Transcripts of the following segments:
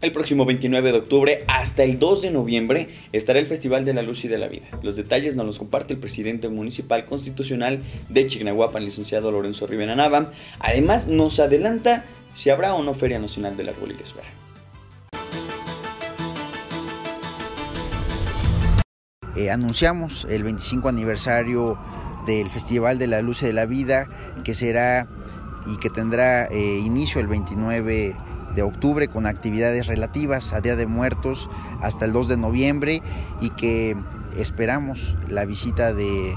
El próximo 29 de octubre hasta el 2 de noviembre estará el Festival de la Luz y de la Vida. Los detalles nos los comparte el presidente municipal constitucional de Chignahuapan, licenciado Lorenzo Rivera Nava. Además, nos adelanta si habrá o no Feria Nacional del Árbol y la Esfera. Eh, anunciamos el 25 aniversario del Festival de la Luz y de la Vida, que será y que tendrá eh, inicio el 29 de octubre con actividades relativas a Día de Muertos hasta el 2 de noviembre y que esperamos la visita de,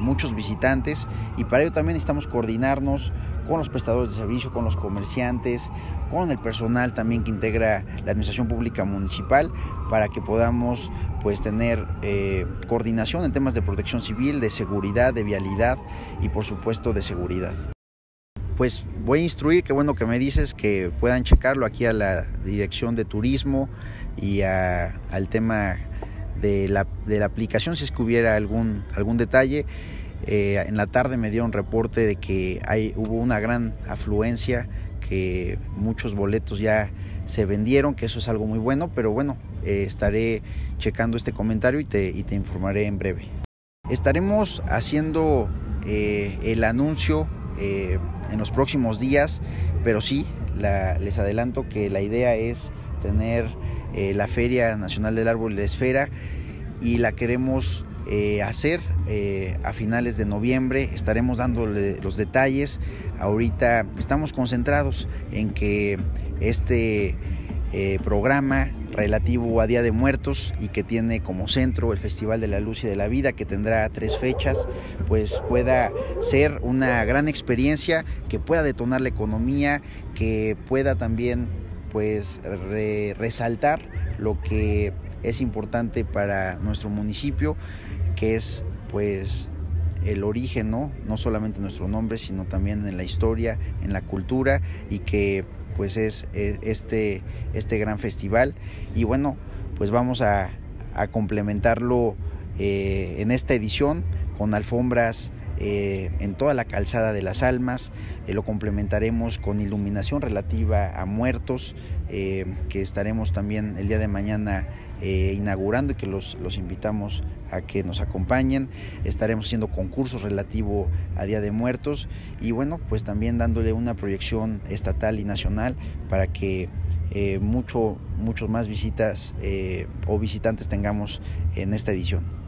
muchos visitantes. Y para ello también necesitamos coordinarnos con los prestadores de servicio, con los comerciantes, con el personal también que integra la administración pública municipal para que podamos pues tener eh, coordinación en temas de protección civil, de seguridad, de vialidad y por supuesto de seguridad pues voy a instruir, qué bueno que me dices, que puedan checarlo aquí a la dirección de turismo y al tema de la, aplicación, si es que hubiera algún, algún detalle. Eh, en la tarde me dieron reporte de que hay, hubo una gran afluencia, que muchos boletos ya se vendieron, que eso es algo muy bueno, pero bueno, eh, estaré checando este comentario y te, y te informaré en breve. Estaremos haciendo eh, el anuncio eh, en los próximos días, pero sí, les adelanto que la idea es tener eh, la Feria Nacional del Árbol de la Esfera y la queremos eh, hacer a finales de noviembre. Estaremos dándole los detalles. Ahorita estamos concentrados en que este programa relativo a Día de Muertos y que tiene como centro el Festival de la Luz y de la Vida, que tendrá tres fechas, pues pueda ser una gran experiencia, que pueda detonar la economía, que pueda también pues resaltar lo que es importante para nuestro municipio, que es pues el origen, ¿no? no solamente nuestro nombre, sino también en la historia, en la cultura y que pues es, este, este gran festival. Y bueno pues vamos a, complementarlo eh, en esta edición con alfombras eh, en toda la calzada de las almas, eh, lo complementaremos con iluminación relativa a muertos, que estaremos también el día de mañana inaugurando y que los, los, invitamos a que nos acompañen. Estaremos haciendo concursos relativo a Día de Muertos y bueno, pues también dándole una proyección estatal y nacional para que mucho, muchos más visitas o visitantes tengamos en esta edición.